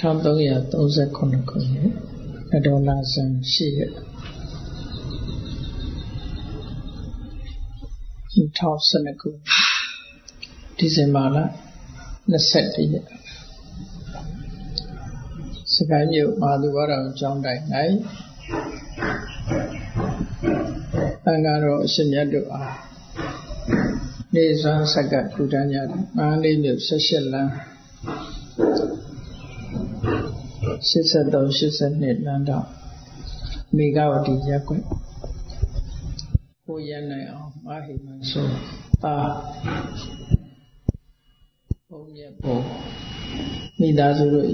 1339ခုနှစ်အဒေါ်လာဆန်ရှိရက်2012ခုဒီဇင်ဘာလ21ရက်စကိုင်းမြို့မာလူဝရံကျောင်းတိုင်၌အင်္ဂါတော်အရှင်မြတ်တို့အားနေစွမ်းဆက်ကထူတန်းကြတယ်မန္တလေးမြို့18လမ်း 83 82လမ်းတော့မေဃဝတီရက်ွက်ကိုရနိုင်အောင်မဟိမန်ဆိုတာဘုံမြတ်ဘုံမိသားစုတို့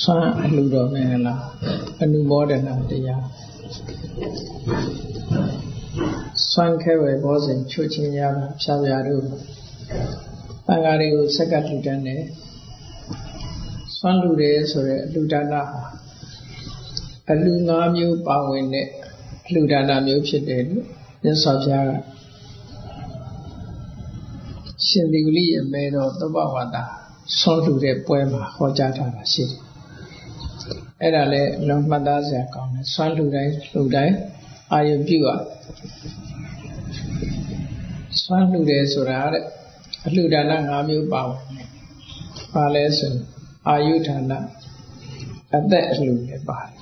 ဆွမ်းအလှတော်မင်္ဂလာအနုမောဒနာတရားဆွမ်းခဲဝယ်ဘောစဉ်ချွတ်ချင်းရပါဖြာပြတို့တန်ဃာတွေကိုစက္ကတူတန်းတယ် ဆွမ်းလူတယ်ဆိုတဲ့အလှဒါနဟာအလှ၅မျိုးပါဝင်တဲ့အလှဒါနမျိုးဖြစ်တယ်လို့မြတ်စွာဘုရားကရှင်ဒီဂလိအမေတော်သုဘဝါဒဆွမ်းလူတဲ့ပွဲမှာဟောကြားထားတာရှိတယ်အဲ့ဒါလည်းလုံးမှတ်သားစရာကောင်းတယ်ဆွမ်းလူတိုင်းလူတိုင်းအာယုပြုရဆွမ်းလူတယ်ဆိုတာတဲ့အလှဒါန၅မျိုးပါဝင်တယ်ပါလဲဆို အာယုဌာနအသက်အလှလည်းပါတယ်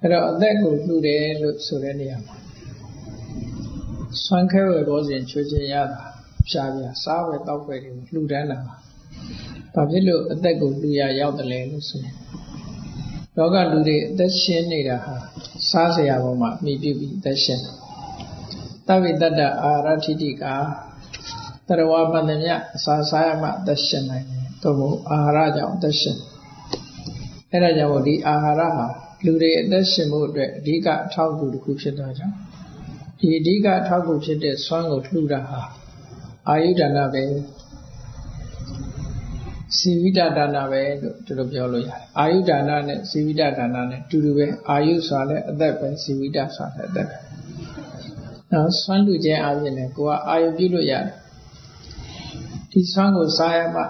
အဲ့တော့အသက်ကိုလှူတယ်လို့ဆိုတဲ့နေရာမှာဆွမ်းခဲဝယ်ဘောစဉ်ချွေချင်ရတာဖြာပြစားဝယ်တောက်ဝယ်တွေကိုလှူဒန်းတာပါဘာဖြစ်လို့အသက်ကိုလှူရရောက်တယ်လဲလို့ဆိုရင်လောကလူတွေအသက်ရှင်နေတာဟာစားစရာပေါ်မှာမိပြုပြီးအသက်ရှင်တဝိတ္တအာရထိတိကာတရဝပန္နမြအစာစားရမှအသက်ရှင်နိုင်တယ် သို့မဟုတ်အာဟာရကြောင့်အသက်ရှင်အဲ့ဒါကြောင့်ဒီအာဟာရဟာလူတွေအသက်ရှင်မှုအတွက်အဓိကအထောက်အကူတစ်ခုဖြစ်တော့ကြောင့်ဒီအဓိကအထောက်အကူဖြစ်တဲ့ဆွမ်းကိုလှူတာဟာအာယုဒါနပဲစီဝိဒဒါနပဲလို့ဒီလိုပြောလို့ရတယ်အာယုဒါနနဲ့စီဝိဒဒါနနဲ့တူတူပဲအာယုဆိုတာလည်းအသက်ပဲစီဝိဒဆိုတာလည်းအသက်ပဲနော်ဆွမ်းလူခြင်းအပြင်လည်းကိုကအာယုပြုလို့ရတယ်ဒီဆွမ်းကိုစားရမှ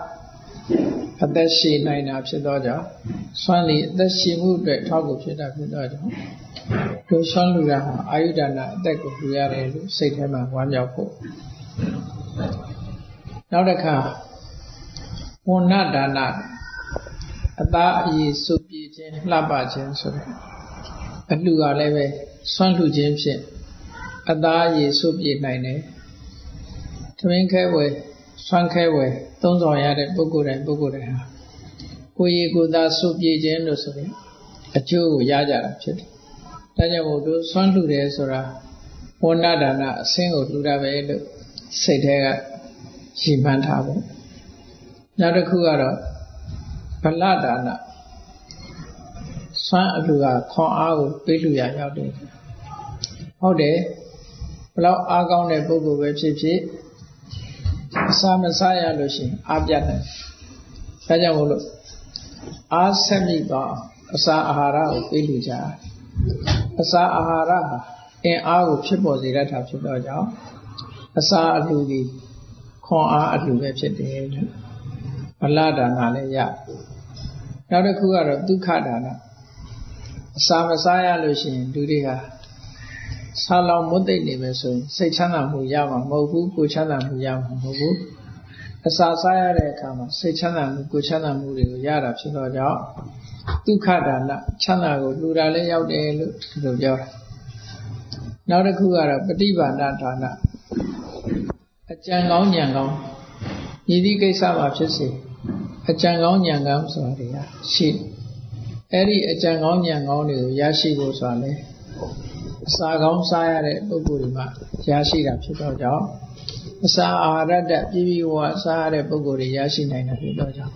အသက်ရှည်နိုင်တာဖြစ်သောကြောင့်ဆွမ်းလီအသက်ရှည်မှုအတွက်ထောက်ကူဖြစ်တာဖြစ်သောကြောင့်တို့ဆွမ်းလူရဟာအာယုဒါနအသက်ကိုလူရတယ်လို့စိတ်ထဲမှာဝမ်းမြောက်ဖို့နောက်တစ်ခါဝဏ္ဏဒါနအသားအရည်စုပြည့်ခြင်းလှပခြင်းဆိုတဲ့အလှကလည်းပဲဆွမ်းလှခြင်းဖြင့်အသားအရည်စုပြည့်နိုင်တယ်။သမင်းခဲဝယ် ဆွမ်းခဲဝယ်သုံးဆောင်ရတဲ့ပုဂ္ဂိုလ်တိုင်းပုဂ္ဂိုလ်တိုင်းဟာကိုယ်ရည်ကိုယ်သာစုပြည့်ခြင်းလို့ဆိုရင်အကျိုးကိုရကြတာဖြစ်တယ်။ဒါကြောင့်မို့လို့ဆွမ်းလှတယ်ဆိုတာဝဏ္ဏဒါနအဆင်းကိုလှူတာပဲလို့စိတ်ထဲကရှင်းမှန်းထားဖို့နောက်တစ်ခုကတော့ဗလဒါနစွမ်းအလှကခွန်အားကိုပေးလူရရောက်တယ်ဟုတ်တယ်ဘလောက်အားကောင်းတဲ့ပုဂ္ဂိုလ်ပဲဖြစ်ဖြစ် အစာမစားရလို့ရှိရင်အားပြတ်တယ်ဒါကြောင့်မို့လို့အားဆက်မိသွားအစာအာဟာရကိုပေးလူကြအစာအာဟာရဟာအင်အားကိုဖြစ်ပေါ်စေတတ်တာဖြစ်တော့ကြောင့်အစာအလှဒီခွန်အားအလှပဲဖြစ်တယ်လို့ဗလဒါနလည်းရနောက်တစ်ခုကတော့ဒုက္ခဒါနအစာမစားရလို့ရှိရင်လူတွေက ဆာလောင်မွတ်သိမ့်နေမယ်ဆိုရင်စိတ်ချမ်းသာမှုရမှာမဟုတ်ဘူးကိုချမ်းသာမှုရမှာမဟုတ်ဘူးအစာစားရတဲ့အခါမှာစိတ်ချမ်းသာမှုကိုချမ်းသာမှုတွေကိုရတာဖြစ်တော့ကြောင့်ဒုက္ခဒါနချမ်းသာကိုလူတာလည်းရောက်တယ်လို့ဒီလိုပြောတာနောက်တစ်ခုကတော့ပฏิဘာနာဒါနအကြံကောင်းဉာဏ်ကောင်းညီဒီကိစ္စမှာဖြစ်စေအကြံကောင်းဉာဏ်ကောင်းဆိုတာတွေကရှိအဲ့ဒီအကြံကောင်းဉာဏ်ကောင်းတွေကိုရရှိဖို့ဆိုတာလေ အစာကောင်းစားရတဲ့ပုဂ္ဂိုလ်တွေမှာရရှိတာဖြစ်တော့ကြောင့်အစာအာဟာရတ္တပြည့်ပြည့်ဝဝစားရတဲ့ပုဂ္ဂိုလ်တွေရရှိနိုင်တာဖြစ်တော့ကြောင့်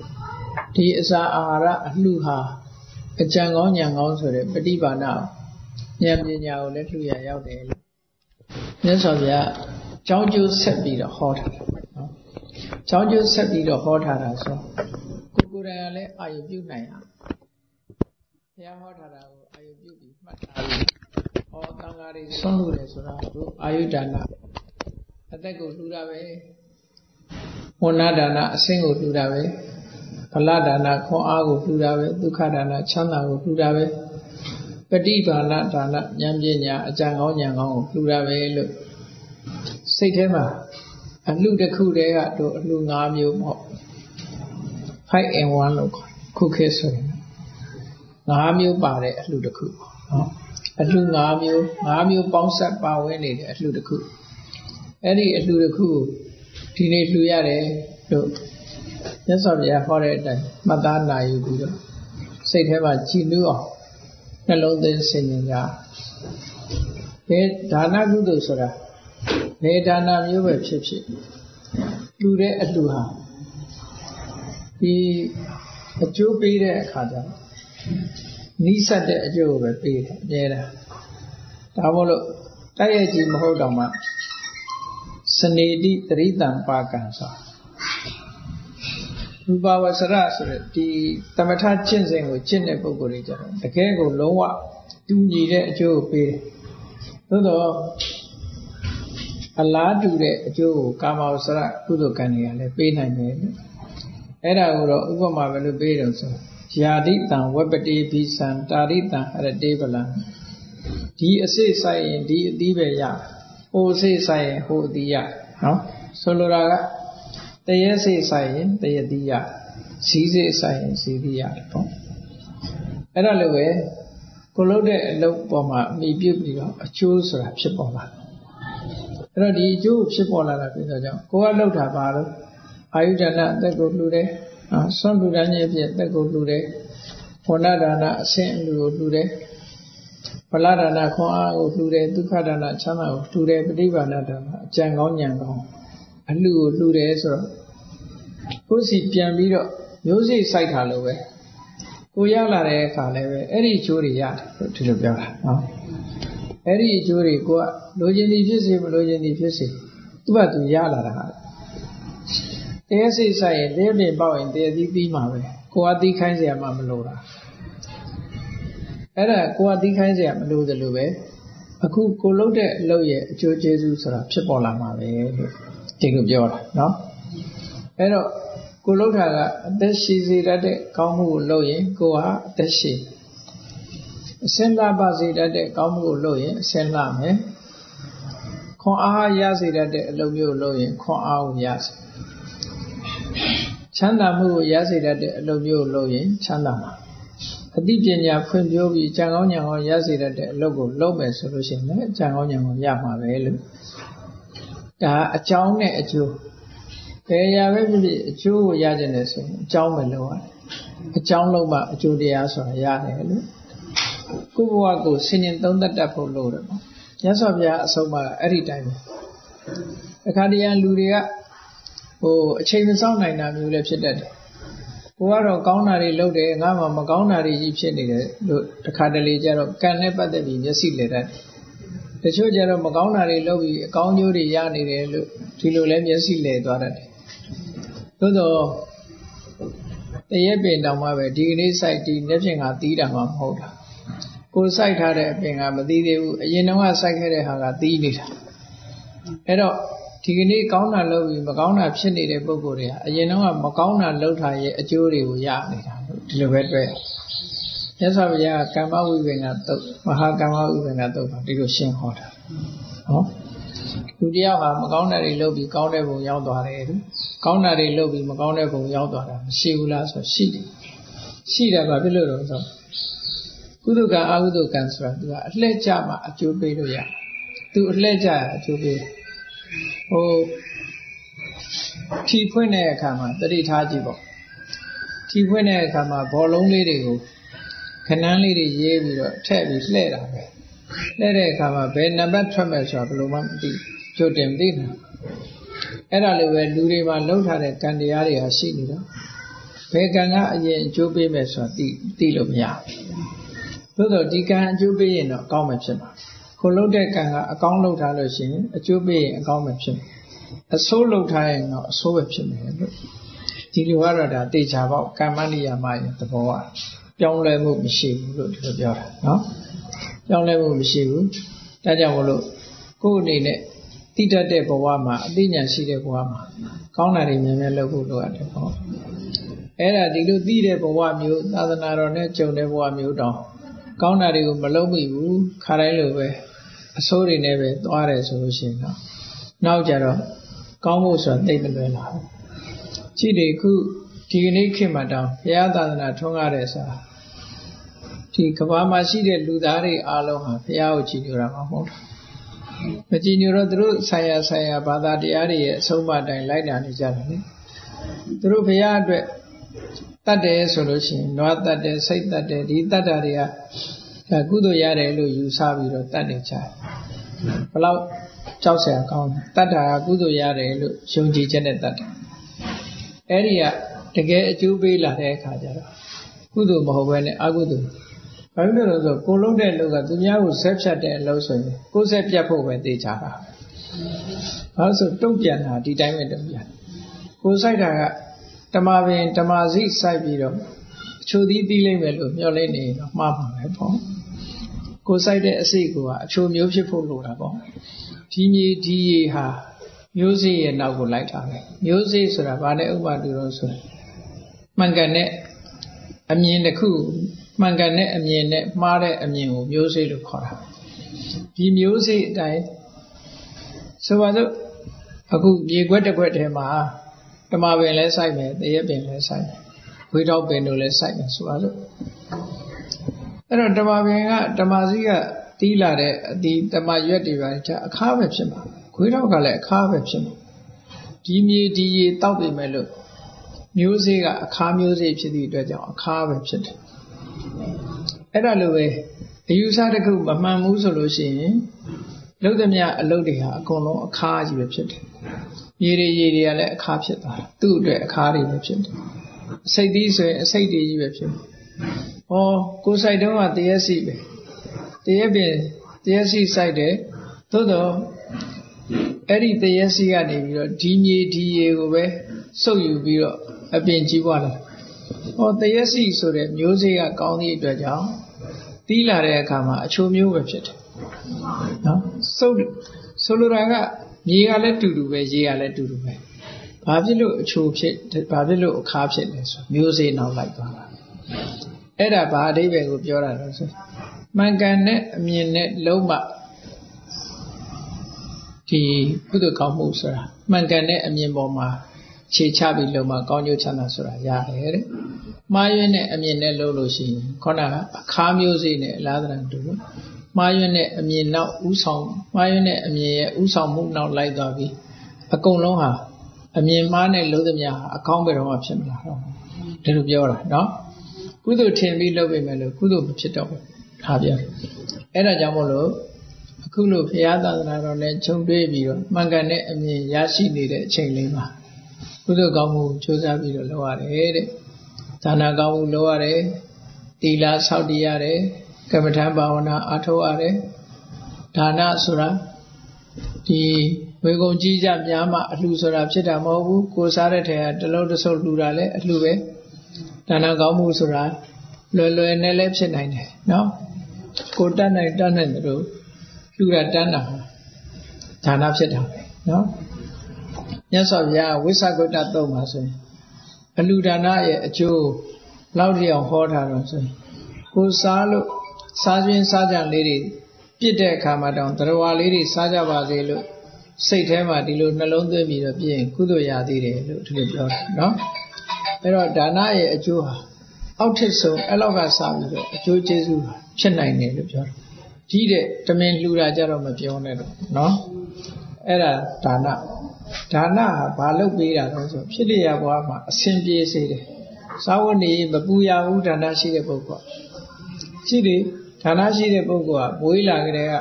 ဒီအစာအာဟာရအလှဟာအကြံကောင်းဉာဏ်ကောင်းဆိုတဲ့ပฏิပါဏဉာဏ်ပညာကိုလည်းလှူရရောက်တယ်လို့မြတ်စွာဘုရားကြောင်းကျိုးဆက်ပြီးတော့ဟောထားတယ်နော်ကြောင်းကျိုးဆက်ပြီးတော့ဟောထားတာဆိုကိုကိုယ်တိုင်ကလည်းအာရုံပြုနိုင်ရဘုရားဟောထားတာကိုအာရုံပြုပြီးမှတ်ထားပြီး ဟောတန်ဃာတွေဆုံးလို့တယ်ဆိုတာတို့အာယုဒါနအသက်ကိုလှူတာပဲဝဏ္ဏဒါနအဆင့်ကိုလှူတာပဲဗလဒါနခွန်အားကိုလှူတာပဲဒုက္ခဒါနချမ်းသာကိုလှူတာပဲပฏิဘာနဒါနဉာဏ်ပညာအကြံကောင်းဉာဏ်ကောင်းကိုလှူတာပဲလို့စိတ်ထဲမှာအလှတစ်ခုတည်းကတော့အလှ၅မျိုးပေါ့5 in 1လို့ခေါ်ခုခေတ်ဆိုရင်၅မျိုးပါတဲ့အလှတစ်ခုပေါ့နော် အလှ၅မျိုး၅မျိုးပေါင်းဆက်ပါဝင်နေတဲ့အလှတစ်ခုအဲ့ဒီအလှတစ်ခုကိုဒီနေ့လှူရတယ်လို့မြတ်စွာဘုရားဟောတဲ့အတိုင်းမှတ်သားနိုင်ယူပြီးတော့စိတ်ထဲမှာကြည်နူးအောင်နှလုံးသွင်းဆင်ញင်ကြဘယ်ဒါနကုသိုလ်ဆိုတာဘယ်ဒါနမျိုးပဲဖြစ်ဖြစ်လှူတဲ့အလှူဟာဒီအကျိုးပေးတဲ့အခါကျတော့ နီးစပ်တဲ့အကျိုးကိုပဲပေးတယ်အများတာဒါမို့လို့တိုက်ရိုက်ကြီးမဟုတ်တော့မှစနေတိတရိတံပါကံဆိုရူပဝဆရဆိုတဲ့ဒီသမထကျင့်စဉ်ကိုကျင့်တဲ့ပုဂ္ဂိုလ်တွေကြတော့တကယ်ကိုလုံးဝတူညီတဲ့အကျိုးကိုပေးတယ်သို့တော့အလားတူတဲ့အကျိုးကိုကာမဝဆရကုသိုလ်ကံတွေကလည်းပေးနိုင်တယ်အဲ့ဒါကိုတော့ဥပမာပဲလို့ပေးတယ်ဆို ယာတိတံဝပတိဘိသံတာရိတံအရတေပလံဒီအစစ်ဆိုင်ရင်ဒီအသီးပဲရဟိုအစစ်ဆိုင်ရင်ဟိုအသီးရနော်ဆိုလိုတာကတရေစိတ်ဆိုင်ရင်တရေသီးရစီးစိတ်ဆိုင်ရင်စီးသီးရတယ်ပေါ့အဲ့ဒါလည်းပဲကိုလုပ်တဲ့အလုပ်ပေါ်မှာအမိပြုတ်ပြီးတော့အကျိုးဆိုတာဖြစ်ပေါ်လာအဲ့တော့ဒီအကျိုးဖြစ်ပေါ်လာတာပြီးတော့ကြောင့်ကိုကလှုပ်တာပါလို့အာယုဒနာအသက်ကိုလှူတယ် ဆွမ်းလှူဒန်းခြင်းဖြင့်အသက်ကိုလှူတယ်ဝဏဒါနအဆင့်လူကိုလှူတယ်ဗလာဒါနခွန်အားကိုလှူတယ်ဒုက္ခဒါနချမ်းသာကိုလှူတယ်ပฏิဘာနာဒါနအကြံကောင်းဉာဏ်ကောင်းအလှကိုလှူတယ်ဆိုတော့ကိုယ်စီပြန်ပြီးတော့မျိုးစိစိုက်တာလို့ပဲကိုရောက်လာတဲ့အခါလည်းပဲအဲ့ဒီအကျိုးတွေရတယ်ဒီလိုပြောတာနော်အဲ့ဒီအကျိုးတွေကိုကလိုချင်သည်ဖြစ်စေမလိုချင်သည်ဖြစ်စေသူ့ဘာသူရလာတာ တဲစိတ်ဆိုင်ရင်တဲပင်ပေါက်ရင်တဲသီးသီးမှာပဲကိုကသီးခိုင်းเสียမှမလိုတာအဲ့ဒါကိုကသီးခိုင်းเสียမလိုသလိုပဲအခုကိုလုပ်တဲ့အလုပ်ရဲ့အကျိုးကျေးဇူးဆိုတာဖြစ်ပေါ်လာမှာပဲလို့ဒီလိုပြောတာเนาะအဲ့တော့ကိုလှုပ်တာကအသက်ရှိစေတတ်တဲ့ကောင်းမှုကိုလုပ်ရင်ကိုဟာအသက်ရှိအစင်လာပါစေတတ်တဲ့ကောင်းမှုကိုလုပ်ရင်အစင်လာမယ်ခွန်အားရစေတတ်တဲ့အလုပ်မျိုးလုပ်ရင်ခွန်အားကိုရစေ ချမ်းသာမှုကိုရစေတတ်တဲ့အလုပ်မျိုးကိုလုပ်ရင်ချမ်းသာမှာအသိပညာဖွံ့ဖြိုးပြီးကြံကောင်းညံကောင်းရစေတတ်တဲ့အလုပ်ကိုလုပ်မယ်ဆိုလို့ရှိရင်လည်းကြံကောင်းညံကောင်းရမှာပဲလို့ဒါအကြောင်းနဲ့အကျိုးဘယ်ရာပဲဖြစ်ဖြစ်အကျိုးကိုရကြတယ်ဆိုရင်အကြောင်းပဲလုပ်ရတယ်အကြောင်းလုံးမှအကျိုးတရားဆိုတာရတယ်လို့ကိုယ့်ဘဝကိုဆင်ញင်သုံးသပ်တတ်ဖို့လိုတယ်ပေါ့ရသော်ဗျာအဆုံးမှာအဲ့ဒီတိုင်းပဲအခါတရံလူတွေက ဟိုအချိန်မစောင့်နိုင်တာမျိုးလည်းဖြစ်တတ်တယ်ကိုကတော့ကောင်းတာတွေလုပ်တယ်ငါမှမကောင်းတာတွေကြီးဖြစ်နေတယ်လို့တခါတလေကျတော့ကံနဲ့ပတ်သက်ပြီးမျက်စိလဲတတ်တယ်တချို့ကျတော့မကောင်းတာတွေလုပ်ပြီးအကောင်းကျိုးတွေရနေတယ်လို့ဒီလိုလဲမျက်စိလဲသွားတတ်တယ်သို့တော့တရက်ပင်တောင်မှပဲဒီကနေ့စိုက်ဒီနေ့ပြင်ကသီးတာမှမဟုတ်တာကိုစိုက်ထားတဲ့အပင်ကမသီးသေးဘူးအရင်တော့ကစိုက်ခဲ့တဲ့ဟာကသီးနေတာအဲ့တော့ ဒီကနေ့ကောင်းတာလုပ်ပြီးမကောင်းတာဖြစ်နေတဲ့ပုံကိုယ်တွေကအရင်တော့ကမကောင်းတာလုပ်ထားရဲ့အကျိုးတွေကိုရနေတာဒီလိုပဲတွေ့ရသော်ဘုရားကမ္မဝိပင်ကတုတ်မဟာကမ္မဝိပင်ကတုတ်ပါဒီလိုရှင်းဟောတာနော်လူတယောက်ဟာမကောင်းတာတွေလုပ်ပြီးကောင်းတဲ့ဘုံရောက်သွားတယ်လို့ကောင်းတာတွေလုပ်ပြီးမကောင်းတဲ့ဘုံရောက်သွားတာမရှိဘူးလားဆိုရှိတယ်ရှိတယ်ဘာဖြစ်လို့လဲဆိုကုသကအာဟုတုကံဆိုတာသူကအလှည့်ကြမှာအကျိုးပေးလို့ရသူအလှည့်ကြရအကျိုးပေး ဟိုထီဖွင့်တဲ့အခါမှာတတိထားကြည့်ပေါ့ထီဖွင့်တဲ့အခါမှာဘောလုံးလေးတွေကိုခဏန်းလေးတွေရေးပြီးတော့ထည့်ပြီးလှည့်တာပဲလှည့်တဲ့အခါမှာဘယ်နံပါတ်ထွက်မယ်ဆိုတာဘယ်လိုမှမသိကြိုတင်မသိဘူးအဲ့ဒါလိုပဲလူတွေမှာလှုပ်ထားတဲ့ကံတရားတွေဟာရှိနေတော့ဘယ်ကံကအရင်အကျိုးပေးမယ်ဆိုတာသိသိလို့မရဘူးသို့တော့ဒီကံအကျိုးပေးရင်တော့အကောင်းမှဖြစ်မှာ ကိုလှုပ်တဲ့ကံကအကောင်းလှုပ်ထားလို့ရှိရင်အကျိုးပေးရင်အကောင်းမှဖြစ်မှာအဆိုးလှုပ်ထားရင်တော့အဆိုးပဲဖြစ်မယ်လို့ဒီလိုကတော့ဒါတေချာပေါက်ကမ္မဏိယာမရဲ့သဘောကပြောင်းလဲမှုမရှိဘူးလို့ဒီလိုပြောတာနော်ပြောင်းလဲမှုမရှိဘူးဒါကြောင့်မလို့ကိုယ့်အနေနဲ့သိတိတတ်တဲ့ဘဝမှာအသိဉာဏ်ရှိတဲ့ဘဝမှာကောင်းတာတွေမြန်မြန်လုပ်ဖို့လိုအပ်တယ်ပေါ့အဲ့ဒါဒီလိုသိတဲ့ဘဝမျိုးသာသနာတော်နဲ့ကြုံတဲ့ဘဝမျိုးတော့ကောင်းတာတွေကိုမလုပ်မိဘူးခါတိုင်းလိုပဲ အဆိုးတွေနဲ့ပဲသွားတယ်ဆိုလို့ရှိရင်တော့နောက်ကြတော့ကောင်းဖို့ဆိုတာသိမလွယ်လာဘူးကြည့်တယ်ခုဒီကနေ့ခေတ်မှာတောင်ဘုရားသာသနာထွန်းကားတဲ့ဆိုတာဒီကဘာမှာရှိတဲ့လူသားတွေအားလုံးဟာဘုရားကိုကြည်ညိုတာမဟုတ်ဘူးမကြည်ညိုတော့သူတို့ဆရာဆရာဘာသာတရားတွေရဲ့အဆုံးအမတိုင်းလိုက်နာနေကြတယ်လေသူတို့ဘုရားအတွက်တတ်တယ်ဆိုလို့ရှိရင်နွားတတ်တယ်စိတ်တတ်တယ်ဒီတတ်တာတွေက ဒါကုသိုလ်ရတယ်လို့ယူဆပြီးတော့တတ်နေကြတယ်ဘလောက်ကြောက်စရာကောင်းတယ်တတ်တာကကုသိုလ်ရတယ်လို့ယုံကြည်ချက်နဲ့တတ်တယ်အဲ့ဒီကတကယ်အကျိုးပေးလာတဲ့အခါကျတော့ကုသိုလ်မဟုတ်ဘဲနဲ့အကုသိုလ်ဘာလို့လဲဆိုတော့ကိုလုံးတဲ့လူကသူများကိုဆက်ဖြတ်တဲ့အလုပ်ဆိုရင်ကိုယ်ဆက်ပြတ်ဖို့ပဲသိချတာဘာလို့ဆိုတုံ့ပြန်တာဒီတိုင်းပဲတုံ့ပြန်ကိုစိုက်တာကတမာပင်တမာစိစိုက်ပြီးတော့အချိုသီးသီးလိမ့်မယ်လို့မျှော်လင့်နေတော့မှားပါပဲပေါ့ ကိုစိုက်တဲ့အစိတ်ကအချိုမျိုးဖြစ်ဖို့လိုတာပေါ့ဒီမြေဒီရေဟာမျိုးစေ့ရဲ့နောက်ကိုလိုက်တာပဲမျိုးစေ့ဆိုတာဘာနဲ့ဥပမာတူလို့ဆိုမှန်ကန်တဲ့အမြင်တစ်ခုမှန်ကန်တဲ့အမြင်နဲ့မှားတဲ့အမြင်ကိုမျိုးစေ့လို့ခေါ်တာဒီမျိုးစေ့အတိုင်းဆိုပါတော့အခုမြေခွက်တစ်ခွက်ထဲမှာဓမ္မပင်လဲစိုက်မယ်တရက်ပင်လဲစိုက်မယ်ဝေတော့ပင်တို့လဲစိုက်မယ်ဆိုပါတော့ အဲ့တော့ဓမ္မပင်ကဓမ္မစည်းကတီးလာတဲ့အဒီဓမ္မရွက်တွေပါချအခါပဲဖြစ်မှာခွေးတော့ကလည်းအခါပဲဖြစ်မှာဒီမြေဒီရေတောက်ပြီမဲ့လို့မျိုးစေ့ကအခါမျိုးစေ့ဖြစ်သည့်အတွက်ကြောင့်အခါပဲဖြစ်တယ်အဲ့ဒါလိုပဲအယူဆတစ်ခုမမှန်ဘူးဆိုလို့ရှိရင်လုသမျှအလုပ်တွေဟာအကုန်လုံးအခါကြီးပဲဖြစ်တယ်ရေတွေရေတွေကလည်းအခါဖြစ်သွားတာသူ့အတွက်အခါတွေပဲဖြစ်တယ်အစိတ်သီးဆိုရင်အစိတ်တွေကြီးပဲဖြစ်တယ် ဟောကိုယ်ဆိုင်တုံးကတရက်စီပဲတရက်ပင်တရက်စီစိုက်တယ်သို့တော့အဲ့ဒီတရက်စီကနေပြီးတော့ဒီမြေဒီရေကိုပဲစုပ်ယူပြီးတော့အပင်ကြီးပွားလာဟောတရက်စီဆိုတဲ့မျိုးစေ့ကကောင်းသည့်အတွက်ကြောင့်တီးလာတဲ့အခါမှာအချိုမျိုးပဲဖြစ်တယ်နော်စုပ်ဆိုလိုတာကမြေကလည်းတူတူပဲရေကလည်းတူတူပဲဘာဖြစ်လို့အချိုဖြစ်ဘာဖြစ်လို့အခါဖြစ်လဲဆိုမျိုးစေ့နောက်လိုက်သွားတာ အဲ့ဒါဘာအဓိပ္ပာယ်ကိုပြောတာလဲဆိုမှန်ကန်တဲ့အမြင်နဲ့လုံးမဒီကုသကောင်းမှုဆိုတာမှန်ကန်တဲ့အမြင်ပေါ်မှာခြေချပြီးလုံးမကောင်းကျိုးချမ်းသာဆိုတာရတယ်တဲ့မှားယွင်းတဲ့အမြင်နဲ့လုံးလို့ရှိရင်ခေါဏကအခါမျိုးစေ့နဲ့အလားတန်တူလို့မှားယွင်းတဲ့အမြင်နောက်ဥဆောင်မှားယွင်းတဲ့အမြင်ရဲ့ဥဆောင်မှုနောက်လိုက်သွားပြီးအကုန်လုံးဟာအမြင်မှားနဲ့လုံးသမျှဟာအကောင်းဘယ်တော့မှဖြစ်မလာတော့ဘူးဒါလိုပြောတာနော် ကုသိုလ်ထင်ပြီးလုပ်ပေမဲ့လို့ကုသိုလ်မဖြစ်တော့ဘူးထားပြအဲ့ဒါကြောင့်မို့လို့အခုလိုဘုရားသာသနာတော်နဲ့ခြုံတွေ့ပြီးတော့မှန်ကန်တဲ့အမြင်ရရှိနေတဲ့အချိန်လေးမှာကုသိုလ်ကောင်းမှုကြိုးစားပြီးတော့လုပ်ရတယ်တဲ့ဒါနကောင်းမှုလုပ်ရတယ်တီလာဆောက်တည်ရတယ်ကမ္မထံဘာဝနာအားထုတ်ရတယ်ဒါနဆိုတာဒီဝေကုံကြီးကြများမှအလှဆိုတာဖြစ်တာမဟုတ်ဘူးကိုစားတဲ့ထဲကတလုံးတဆုပ်လှူတာလည်းအလှပဲ ဒါနကောင်းမှုဆိုတာလွယ်လွယ်နဲ့လည်းဖြစ်နိုင်တယ်နော်ကိုတတ်နိုင်တတ်နိုင်တယ်လို့လှူတာတန်းတာဒါနဖြစ်တာပဲနော်မြတ်စွာဘုရားဝိသကုတ္တတုံးမှာဆိုရင်အလှူဒါနရဲ့အကျိုးလောက်တယောက်ဟောထားတော့ဆိုရင်ကိုစားလို့စားခြင်းစားကြလေးတွေပြစ်တဲ့အခါမှာတောင်တရားလေးတွေစားကြပါစေလို့စိတ်ထဲမှာဒီလိုနှလုံးသွင်းပြီးတော့ပြရင်ကုသိုလ်ရသေးတယ်လို့ဒီလိုပြောတာနော် အဲ့တော့ဒါနရဲ့အကျိုးဟာအောက်ထစ်ဆုံးအဲ့လောက်ကစပြီးတော့အကျိုးကျေးဇူးဖြစ်နိုင်တယ်လို့ပြောတာကြီးတဲ့တမင်လှူတာကြတော့မပြောနဲ့တော့နော်အဲ့ဒါဒါနဒါနဟာဘာလုပ်ပေးတာလဲဆိုဖြစ်လျက်ဘဝမှာအစဉ်ပြေစေတယ်သာဝနေမပူရဘူးဒါနရှိတဲ့ပုဂ္ဂိုလ်ရှိတယ်ဒါနရှိတဲ့ပုဂ္ဂိုလ်ကမွေးလာကြတဲ့က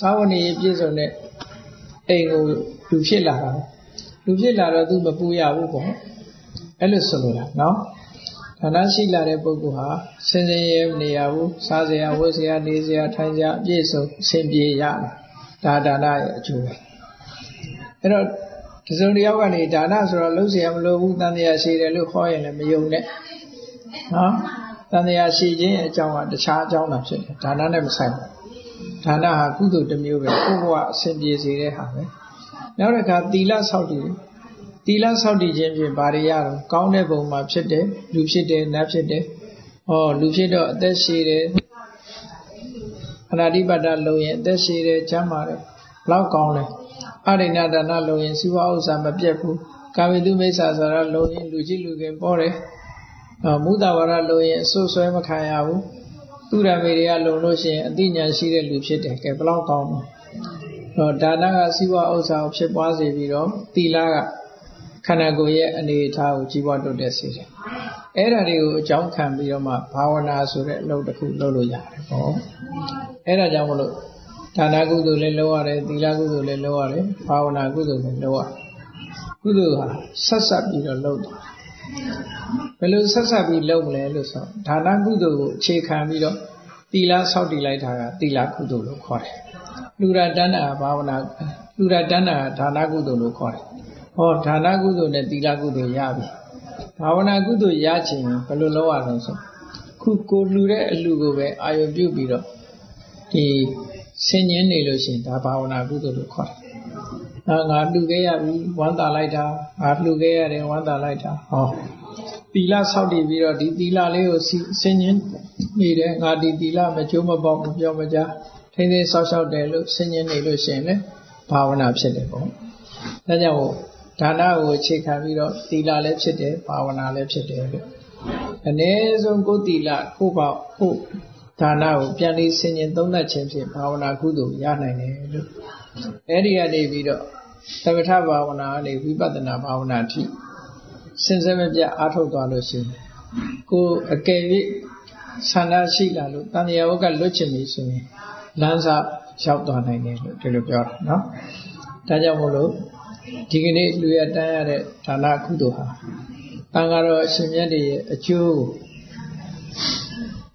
သာဝနေပြည့်စုံတဲ့အိမ်ကိုလူဖြစ်လာတာလူဖြစ်လာတော့သူမပူရဘူးပေါ့ အဲ့လိုဆိုလိုတာနော်ဌာနရှိလာတဲ့ပုဂ္ဂိုလ်ဟာစင်စင်ရဲနေရဘူးစားစရာဝတ်စရာနေစရာထိုင်စရာအပြည့်စုံစင်ပြေရတယ်ဒါဒါနရဲ့အကျိုးပဲအဲ့တော့ဒီစုံတယောက်ကနေဒါနဆိုတော့လုံးစရာမလိုဘူးတန်တရားရှိတယ်လို့ခေါ်ရင်လည်းမယုံနဲ့နော်တန်တရားရှိခြင်းအကြောင်းကတခြားအကြောင်းသာဖြစ်တယ်ဒါနနဲ့မဆိုင်ဘူးဒါနဟာကုသိုလ်တစ်မျိုးပဲကိုယ့်ဘဝအစဉ်ပြေစေတဲ့ဟာပဲနောက်တစ်ခါသီလဆောက်တည် သီလဆောက်တည်ခြင်းဖြင့်ဘာတွေရတော့ကောင်းတဲ့ဘုံမှာဖြစ်တယ်လူဖြစ်တယ်နတ်ဖြစ်တယ်ဟောလူဖြစ်တော့အသက်ရှည်တယ်အနာတိပတ္တလုံရင်အသက်ရှည်တယ်ချမ်းသာတယ်ဘလောက်ကောင်းလဲအရိဏဒါနလုံရင်စီဝဥစ္စာမပြတ်ဘူးကာဝေတုမိစ္ဆာဆိုတော့လုံရင်လူကြီးလူငယ်ပေါ်တယ်မုဒ္ဒဝါရလုံရင်အဆုဆွဲမခံရဘူးသူရမေတွေကလုံလို့ရှိရင်အသိဉာဏ်ရှိတဲ့လူဖြစ်တယ်ကဲဘလောက်ကောင်းလဲတော့ဒါနကစီဝဥစ္စာကိုဖြစ်ပွားစေပြီးတော့သီလက ခန္ဓာကိုယ်ရဲ့အနေအထားကိုကြီးပွားတိုးတက်စေတယ်အဲ့ဒါတွေကိုအကြောင်းခံပြီးတော့မှဘာဝနာဆိုတဲ့အလုပ်တစ်ခုလုပ်လို့ရတယ်ပေါ့အဲ့ဒါကြောင့်မလို့ဒါနကုသိုလ်လည်းလုပ်ရတယ်သီလကုသိုလ်လည်းလုပ်ရတယ်ဘာဝနာကုသိုလ်လည်းလုပ်ရတယ်ကုသိုလ်ဟာဆက်ဆက်ပြီးတော့လုပ်တယ်ဘယ်လိုဆက်ဆက်ပြီးလုပ်မလဲလို့ဆိုဒါနကုသိုလ်ကိုအခြေခံပြီးတော့သီလဆောက်တည်လိုက်တာကသီလကုသိုလ်လို့ခေါ်တယ်လူရတဏ္ဍာဘာဝနာလူရတဏ္ဍာဒါနကုသိုလ်လို့ခေါ်တယ် ဟောဒါနကုသိုလ်နဲ့သီလကုသိုလ်ရပြီဘာဝနာကုသိုလ်ရချင်ဘယ်လိုလုပ်ရလဲဆိုခုကိုလူတဲ့အလူကိုပဲအာယုပြုပြီးတော့ဒီဆင်ញင်းနေလို့ရှိရင်ဒါဘာဝနာကုသိုလ်လို့ခေါ်တယ်။ဟာငါလှူခဲ့ရပြီဝမ်းသာလိုက်တာငါလှူခဲ့ရတယ်ဝမ်းသာလိုက်တာဟောသီလဆောက်တည်ပြီးတော့ဒီသီလလေးကိုဆင်ញင်းနေတယ်ငါဒီသီလမကျိုးမပေါက်မပြောမကြထိမ့်သိမ်းဆောက်ရှောက်တယ်လို့ဆင်ញင်းနေလို့ရှိရင်လည်းဘာဝနာဖြစ်တယ်ပေါ့။ဒါကြောင့် ဒါနကိုအခြေခံပြီးတော့သီလလည်းဖြစ်တယ်ဘာဝနာလည်းဖြစ်တယ်လို့အ ਨੇ ဆုံးကိုယ်သီလကိုပေါ့ကိုဒါနကိုပြန်လေးဆင်ញင်သုံးသပ်ခြင်းဖြင့်ဘာဝနာကုသိုလ်ရနိုင်တယ်လို့အဲဒီကနေပြီးတော့သမထဘာဝနာကနေဝိပဿနာဘာဝနာထိစဉ်ဆက်မပြတ်အားထုတ်သွားလို့ရှိရင်ကိုအကယ်၍ဆန္ဒရှိလာလို့တန်မြာဝကလွတ်ချင်ပြီဆိုရင်လမ်းစာရောက်သွားနိုင်တယ်လို့ဒီလိုပြောတာเนาะဒါကြောင့်မို့လို့ ဒီကနေ့လူရတန်းရတဲ့ဒါနကုသိုလ်ဟာတန်ဃာတော်အရှင်မြတ်တွေရဲ့အကျိုး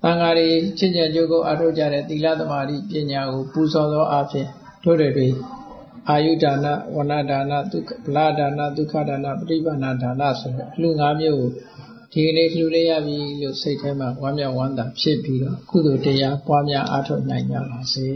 တန်ဃာတွေချင်းချင်ကြိုးကိုအထောက်ကြတဲ့သီလသမာဓိပညာကိုပူဇော်သောအဖြစ်တို့တွေအာယုဒါနဝဏဒါနဒုက္ခဗလာဒါနဒုက္ခဒါနပฏิပန္နာဒါနဆိုတဲ့အလှ၅မျိုးကိုဒီကနေ့လှူလိုက်ရပြီလို့စိတ်ထဲမှာဝမ်းမြောက်ဝမ်းသာဖြစ်ပြီးတော့ကုသိုလ်တရားပွားများအားထုတ်နိုင်ကြပါစေ